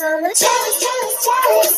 I'm a jealous, chase.